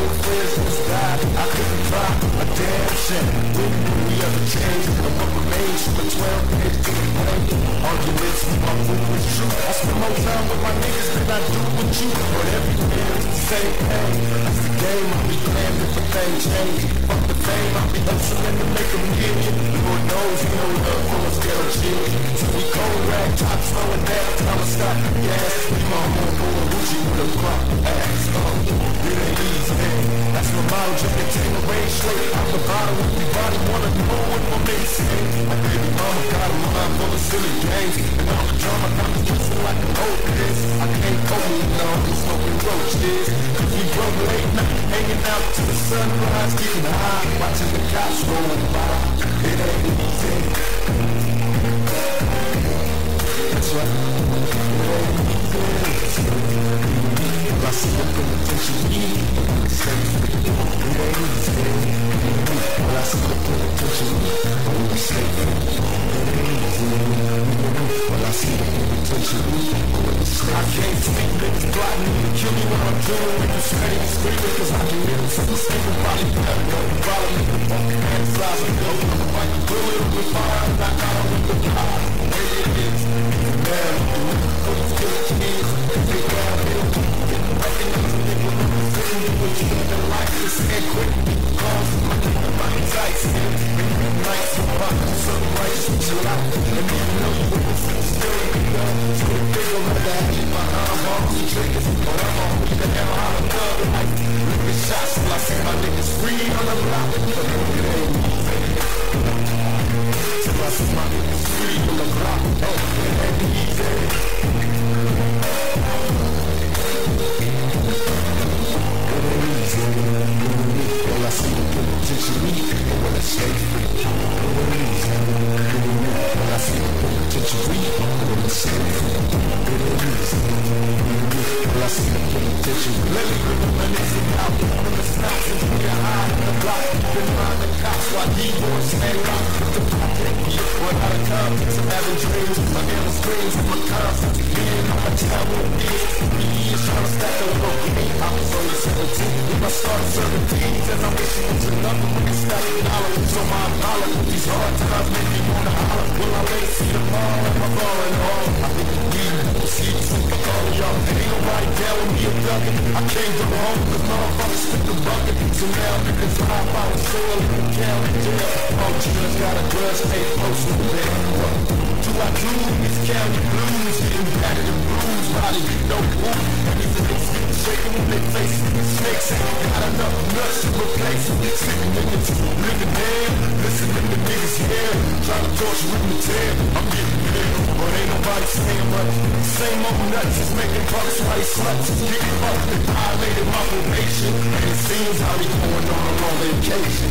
This is that a damn. When we ever change? And what remains from a 12 page to the? Arguments, my food was true. I spend more time with my niggas than I do with you. But every year it's the same thing. That's the game. I'll be glad if a thing change. Fuck the fame. I'll be hustling to make a million. Lord knows you know love from a scale G. So we cold rag, top slowing down, to stop the gas. We my homeboy, Gucci with a rock ass. Uh, it ain't easy. Just maintain the rain straight out the bottom. Everybody wanna know what my mate say. My baby mama got a mind full of silly games. And all the drama got me twisting like an old piss. I can't go no, I'm smoking roaches. Cause we broke late night, hanging out to the sunrise, getting high, watching the cops roll by. It ain't easy. That's right. Well, I see the penitentiary. It It. It ain't I see the. I can't sleep, me when I'm doing when scream, screaming Cause I can hear them some sleeping, probably better go Follow me, the fucking hands go Like a bullet with fire, knock out with the power Maybe it is, man, They with what you living like this and quick Cause nice, so with the of that my these triggers But I'm on the hell shots I see my niggas free on the block But ain't I see my niggas free on the block Oh, easy Well, I see the penitentiary, but when it's safe, it ain't easy. Well, I see the penitentiary. Let me rip my niggas out when the snaps and we got high in the block. Been around the cops while D-boys stay rock. The project, one out of confidence, I'm having dreams. My name screams, my confidence. Being on my town with me, me is trying to stack a game. I was only 17 when I started serving teams, and I'm it to nothing when it's stacking dollars. So my apologies, these hard times make me wanna holler. Will I let it see the ball and my ball and all? I think the will see the super all y'all. Ain't nobody down with me a ducking. I came to home, the motherfuckers spit the bucket. So now niggas hop out and sail in the county jail. Oh, just got a grudge, stay close to the bed. Do I do? It's county blues, getting battered and bruised, body no woo. Everything's getting shaken when they face snakes. Ain't got enough nuts to replace it. Sitting in the living there, listening to niggas here, trying to torture with the tail. I'm getting there, but ain't nobody saying much. Same old nuts is making bucks while sluts. Getting fucked and violated my probation. And it seems how they going on a long vacation.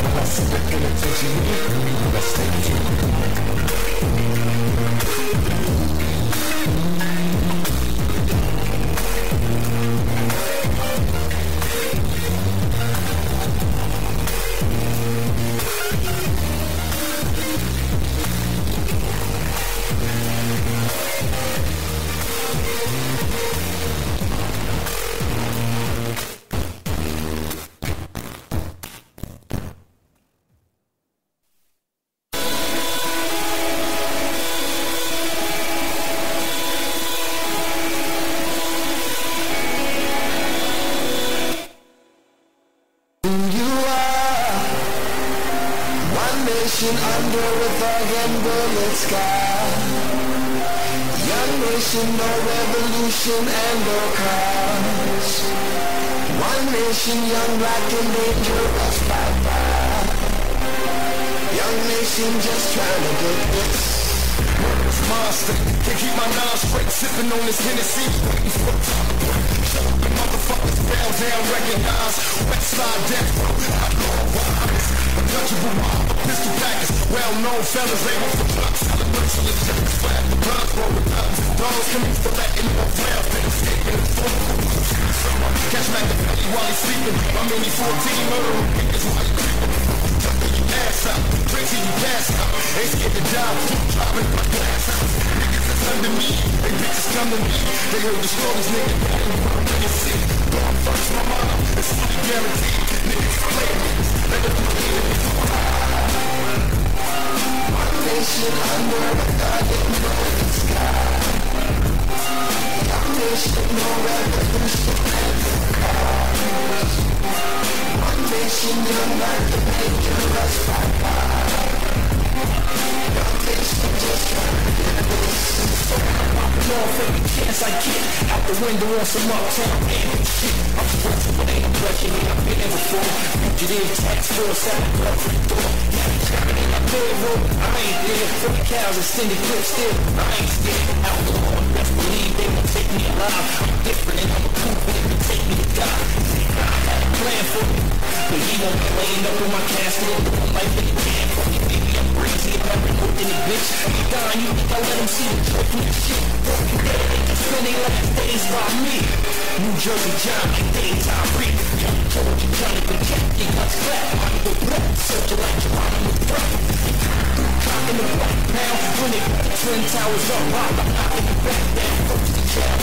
全ての土地に踏み出してみる are One nation under a thug and bullet sky Young nation, no revolution and no cars One nation, young, black and dangerous, bye-bye Young nation just trying to get this monster. Can't keep my nine straight, sipping on this Hennessy. Recognize. Side death row, outlaw vibes. Untouchable mob, pistol packers. Well-known fellas, they want the block. Solid merciless, just flat. Bloods roll with guns. Dogs coming for that in the round. Then escaping the phone. Catch Mac the while he's sleeping. My mini 14 murdering niggas while he creeping ass out. Drink till you pass out. Ain't scared to die. Keep dropping my glass house. Niggas that's under me. They bitches come to me. They heard the strongest nigga. Niggas sick. One nation. Young like the dangerous fire. Young nation, the I get out the window on some uptown and shit. I'm stressing, but ain't brushing it. I've been there before. Fugitive task force out the front door. Now they trapping in that bedroom. I ain't there. For the cows, extended clip still. I ain't scared. Outlaw, best believe they won't take me alive. I'm different and I'm a proof they can take me to die. I had a plan for me. But he won't laying up in my casket I'm like, it, baby, If I'm recording it, bitch dying, you think I let him see the trick with shit Broken dead, they spending last days by me New Jersey John, Young the like Geronimo breath Cock in the black pound, when it twin towers up, I'm knocking the back down First the child,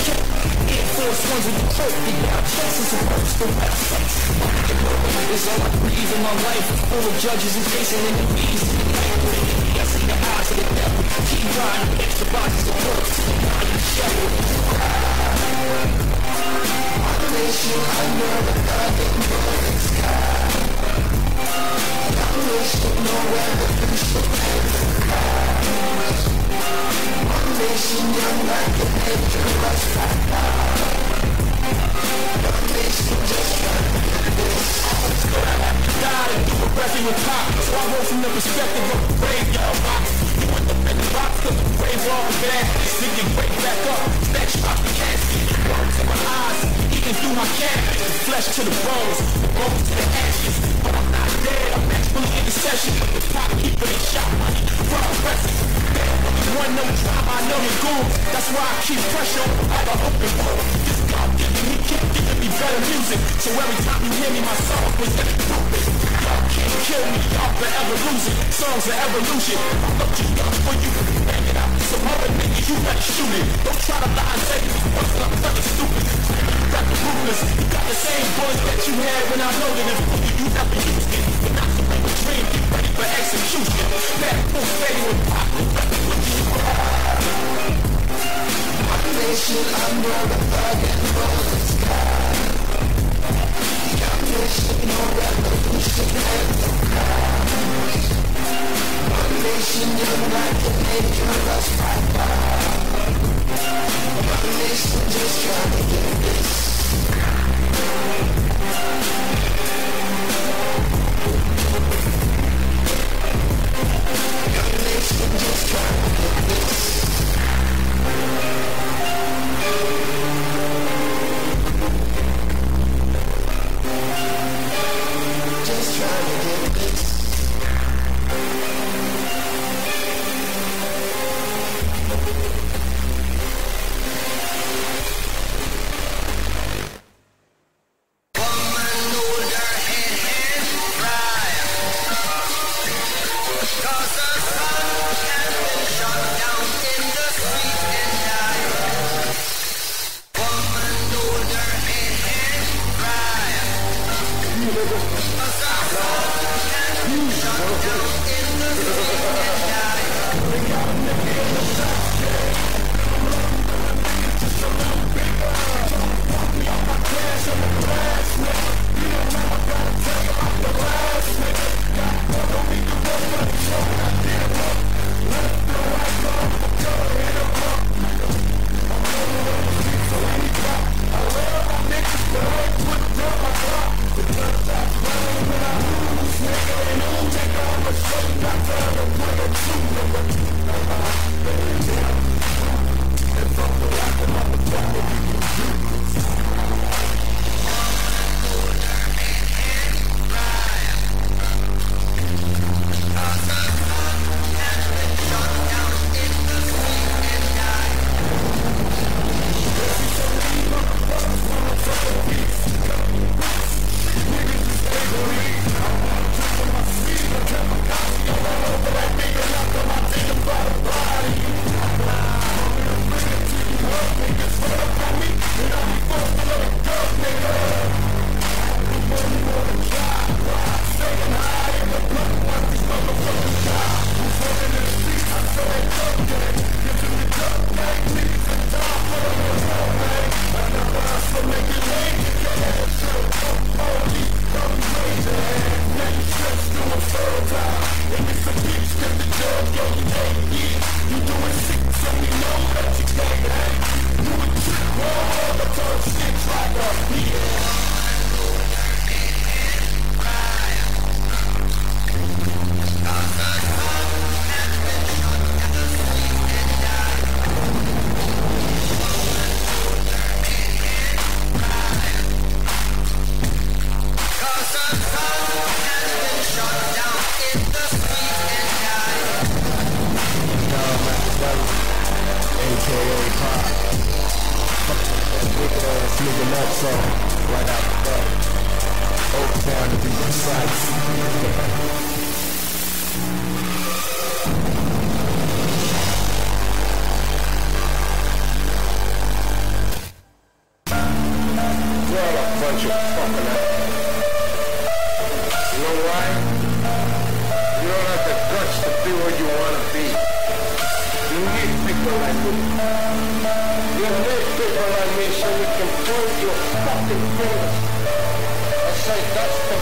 Air Force Ones with the trophy Now chest is supposed to websites It's all I breathe in my life. Full of judges and facing enemies record with pop So I wrote the perspective of the graveyard rock The big rock, cause the Stick your weight back up, back drop the casket Worms in my eyes, eating through my The flesh to the bones, the bones to the ashes But I'm not dead, I'm actually in the session The pop keeper, they shot money, raw presses One no drama, I know your goons That's why I keep pressure like an open wound he keep giving me better music So every time you hear me, my song was can't kill me, y'all forever losing Songs of evolution I love you. young for you Bang it out Some other nigga, you better shoot it Don't try to lie and say was I'm very stupid got the ruthless You got the same voice that you had when I loaded it for you You never used it But not to make a dream Get ready for execution That full fade with pop nation under the flag and just trying to get this.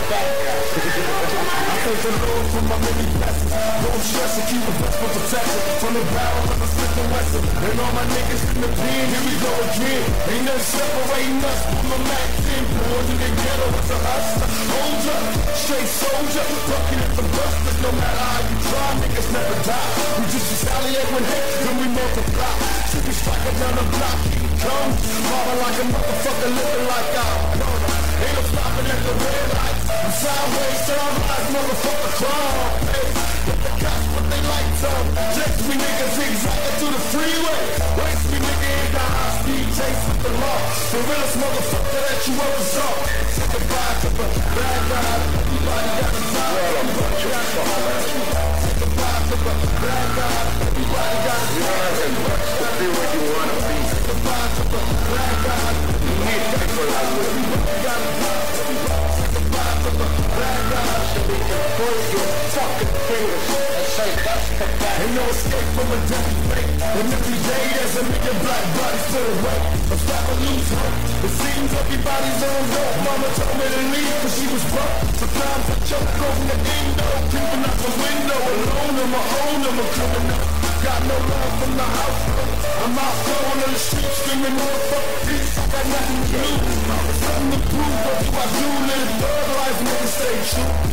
back. I thank the Lord for my many blessings. No stress and keep the best for protection. From the barrel of the Smith and Wesson. And all my niggas in the pen, here we go again. Ain't nothing separating us from the Mac 10. Born in the ghetto, it's a hustler. Hold up, straight soldier. Fucking at the busters, no matter how you try, niggas never die. We just retaliate when hit, then we multiply. Should be striking down the block, here he comes. Harder like a motherfucker, living like I. Ain't a fly sideways, sunrise, motherfucker, clown. Hey, let the cops put their lights on. Chase me niggas zigzagging through the freeway. Waste me nigga in the high speed chase with the law. The realest motherfucker that you ever saw. Take a ride to the bad guy. Everybody got a side. Well, I'm not your fucking. Take a ride to the bad guy. Everybody got a side. You're not to be where you wanna be. Take a ride to the bad guy. You need to be where I live. You gotta fake. Ain't no escape from a death fake. And every day there's a million black bodies to the wake. I'm starting to lose hope. It seems everybody's on rope. Mama told me to leave cause she was broke. Sometimes I choke over the window. Creeping out the window alone on my own. I'm a criminal. Got no love from the house. I'm out going on the street screaming motherfuckers. I got nothing to lose. nothing to prove, but do I do live? Love life, nigga, stay true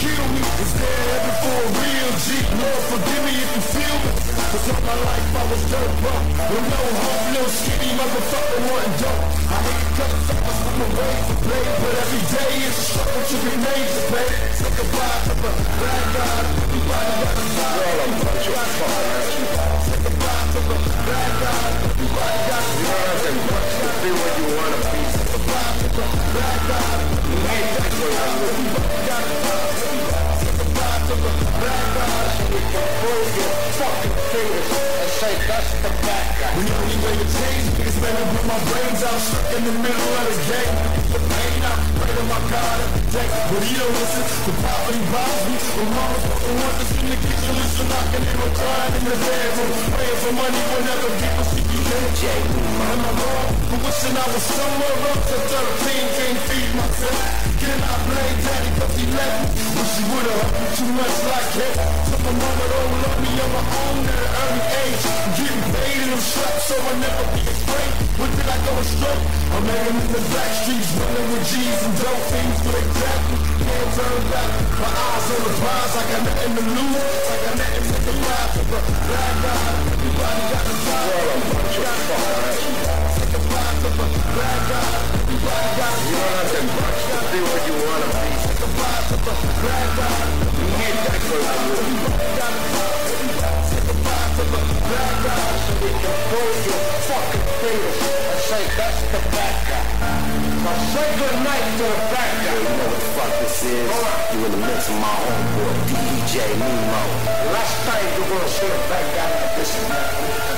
kill me Is there heaven for a real G? Lord, forgive me if you feel me Cause all my life I was dirt broke With no hope, no skinny motherfucker wanting dope I hate cuts, I was on the way to play But every day is a struggle to remain to pay Take a bite, from a black guy You buy it out of fire You're all about your fire Take a bite, from a black guy You buy it out of fire You're all be what you want to be Take a bite, from a black guy can prove your fucking fingers and say that's the bad guy. The only way to change is when I put my brains out stuck in the middle of the game. The pain I pray to my God every day, but he don't listen. The poverty bothers me. The motherfucker wants us in the kitchen, listen, knocking and I'm crying in the bedroom, praying for money whenever people see you in jail. Am I wrong for wishing I was somewhere up to 13, can't feed myself? Can I blame daddy cause he left me? Wish he would've helped me too much like him my mama don't oh, love me on my own at an early age. Getting paid I'm so I never did I go in the back streets, running with G's and dope things, can't turn back. My eyes on the prize, I got nothing to lose, I got nothing to of a black guy. Everybody got a vibe. A bunch of fuckers. The vibe guy. Everybody got a vibe. You're what you wanna be. Vibe of a guy. with your fucking fingers say that's the bad guy. Now say good night to the bad guy. You know what the fuck this is? Right. You in the mix of my homeboy, DJ Nemo. Last time you gonna see a bad guy like this man.